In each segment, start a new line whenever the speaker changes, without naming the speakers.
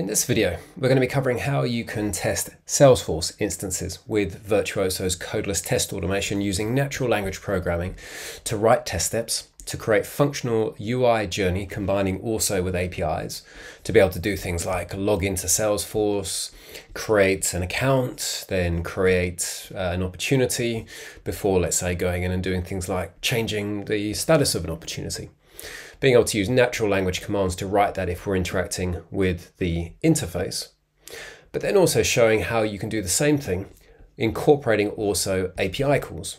In this video, we're going to be covering how you can test Salesforce instances with Virtuoso's codeless test automation using natural language programming to write test steps, to create functional UI journey combining also with APIs, to be able to do things like log into Salesforce, create an account, then create uh, an opportunity before, let's say, going in and doing things like changing the status of an opportunity being able to use natural language commands to write that if we're interacting with the interface, but then also showing how you can do the same thing, incorporating also API calls.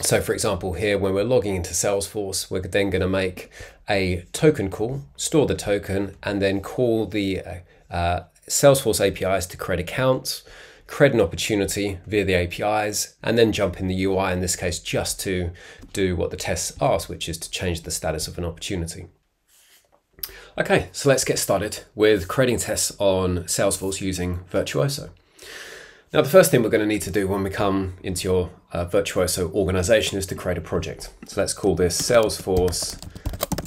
So for example, here when we're logging into Salesforce, we're then going to make a token call, store the token, and then call the uh, Salesforce APIs to create accounts, create an opportunity via the APIs, and then jump in the UI, in this case, just to do what the tests ask, which is to change the status of an opportunity. Okay, so let's get started with creating tests on Salesforce using Virtuoso. Now, the first thing we're going to need to do when we come into your uh, Virtuoso organization is to create a project. So let's call this Salesforce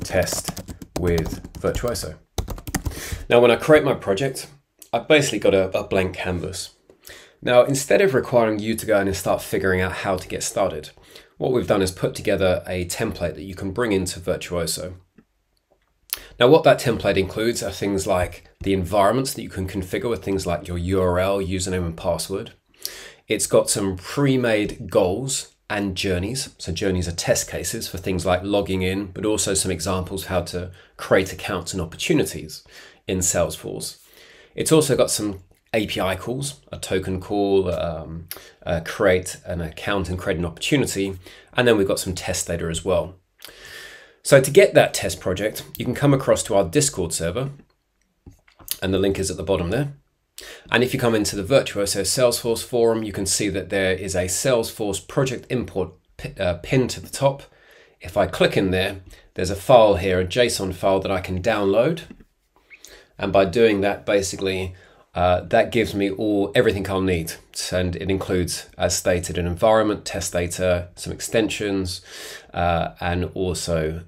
test with Virtuoso. Now, when I create my project, I've basically got a, a blank canvas. Now, instead of requiring you to go in and start figuring out how to get started, what we've done is put together a template that you can bring into Virtuoso. Now, what that template includes are things like the environments that you can configure with things like your URL, username, and password. It's got some pre-made goals and journeys. So journeys are test cases for things like logging in, but also some examples of how to create accounts and opportunities in Salesforce. It's also got some API calls, a token call, um, uh, create an account and create an opportunity. And then we've got some test data as well. So to get that test project, you can come across to our Discord server and the link is at the bottom there. And if you come into the Virtuoso Salesforce forum, you can see that there is a Salesforce project import uh, pin to the top. If I click in there, there's a file here, a JSON file that I can download. And by doing that, basically, uh, that gives me all everything I'll need. And it includes, as stated, an environment, test data, some extensions, uh, and also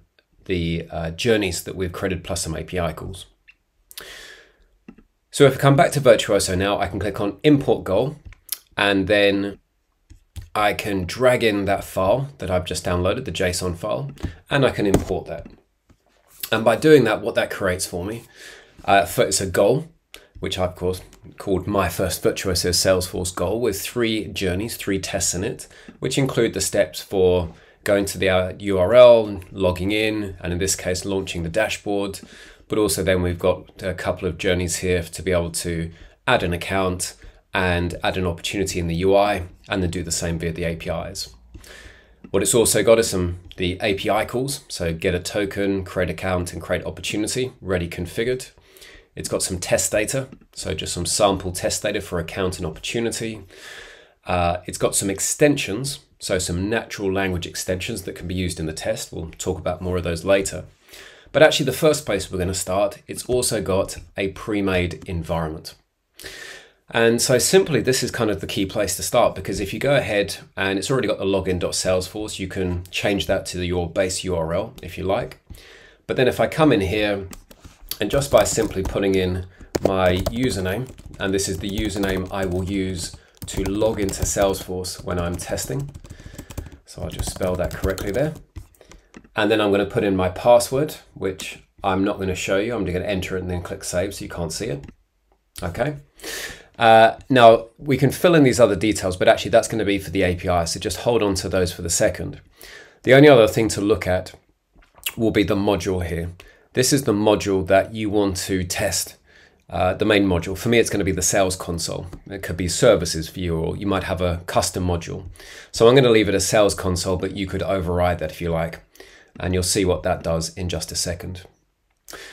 the uh, journeys that we've created plus some API calls. So if I come back to Virtuoso now, I can click on import goal and then I can drag in that file that I've just downloaded, the JSON file, and I can import that. And by doing that, what that creates for me, uh, it's a goal which I've of course called my first Virtuoso Salesforce goal with three journeys, three tests in it, which include the steps for going to the uh, URL, logging in, and in this case, launching the dashboard. But also then we've got a couple of journeys here to be able to add an account and add an opportunity in the UI and then do the same via the APIs. What it's also got is some the API calls. So get a token, create account and create opportunity ready configured. It's got some test data, so just some sample test data for account and opportunity. Uh, it's got some extensions, so some natural language extensions that can be used in the test. We'll talk about more of those later. But actually the first place we're going to start, it's also got a pre-made environment. And so simply this is kind of the key place to start because if you go ahead and it's already got the login.salesforce, you can change that to your base URL if you like. But then if I come in here and just by simply putting in my username, and this is the username I will use to log into Salesforce when I'm testing. So I'll just spell that correctly there. And then I'm going to put in my password, which I'm not going to show you. I'm going to enter it and then click save so you can't see it. Okay. Uh, now we can fill in these other details, but actually that's going to be for the API. So just hold on to those for the second. The only other thing to look at will be the module here. This is the module that you want to test. Uh, the main module. For me, it's going to be the sales console. It could be services for you, or you might have a custom module. So I'm going to leave it as sales console, but you could override that if you like. And you'll see what that does in just a second.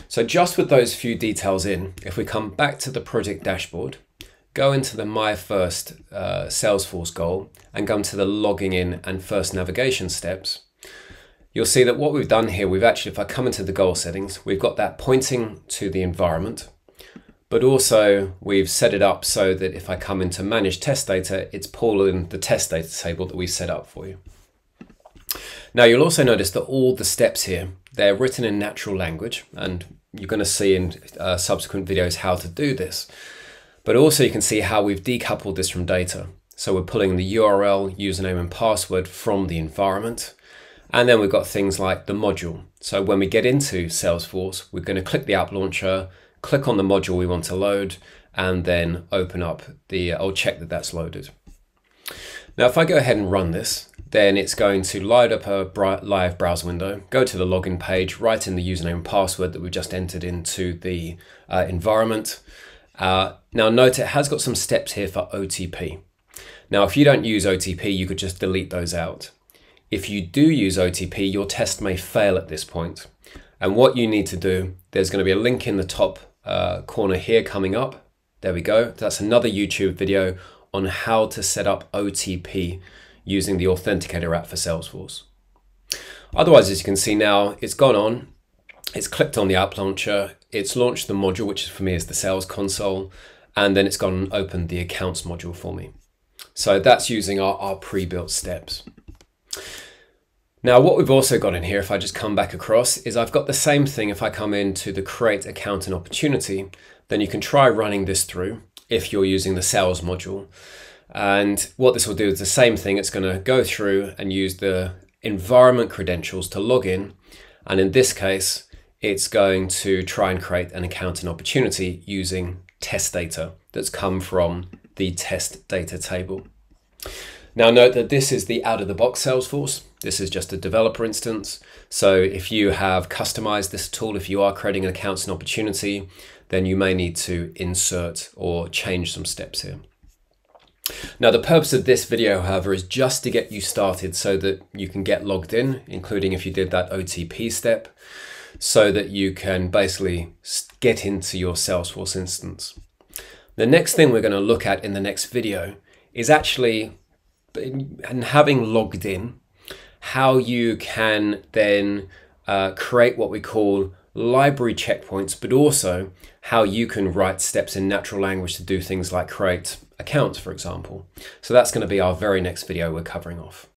So just with those few details in, if we come back to the project dashboard, go into the My First uh, Salesforce goal and go into the logging in and first navigation steps, you'll see that what we've done here, we've actually, if I come into the goal settings, we've got that pointing to the environment, but also we've set it up so that if I come into manage test data, it's pulling the test data table that we've set up for you. Now you'll also notice that all the steps here they're written in natural language, and you're going to see in uh, subsequent videos how to do this. But also you can see how we've decoupled this from data. So we're pulling the URL, username and password from the environment. And then we've got things like the module. So when we get into Salesforce, we're going to click the app launcher, click on the module we want to load, and then open up the, I'll check that that's loaded. Now, if I go ahead and run this, then it's going to load up a live browser window, go to the login page, write in the username and password that we've just entered into the uh, environment. Uh, now note it has got some steps here for OTP. Now, if you don't use OTP, you could just delete those out. If you do use OTP, your test may fail at this point. And what you need to do, there's going to be a link in the top uh, corner here coming up. There we go. That's another YouTube video on how to set up OTP using the Authenticator app for Salesforce. Otherwise, as you can see now, it's gone on, it's clicked on the app launcher, it's launched the module, which for me is the sales console, and then it's gone and opened the accounts module for me. So that's using our, our pre-built steps. Now, what we've also got in here, if I just come back across, is I've got the same thing if I come into the create account and opportunity, then you can try running this through if you're using the sales module. And what this will do is the same thing. It's going to go through and use the environment credentials to log in. And in this case, it's going to try and create an account and opportunity using test data that's come from the test data table. Now note that this is the out of the box Salesforce. This is just a developer instance. So if you have customized this tool, if you are creating an accounts and opportunity, then you may need to insert or change some steps here. Now the purpose of this video, however, is just to get you started so that you can get logged in, including if you did that OTP step, so that you can basically get into your Salesforce instance. The next thing we're going to look at in the next video is actually and having logged in, how you can then uh, create what we call library checkpoints, but also how you can write steps in natural language to do things like create accounts, for example. So that's going to be our very next video we're covering off.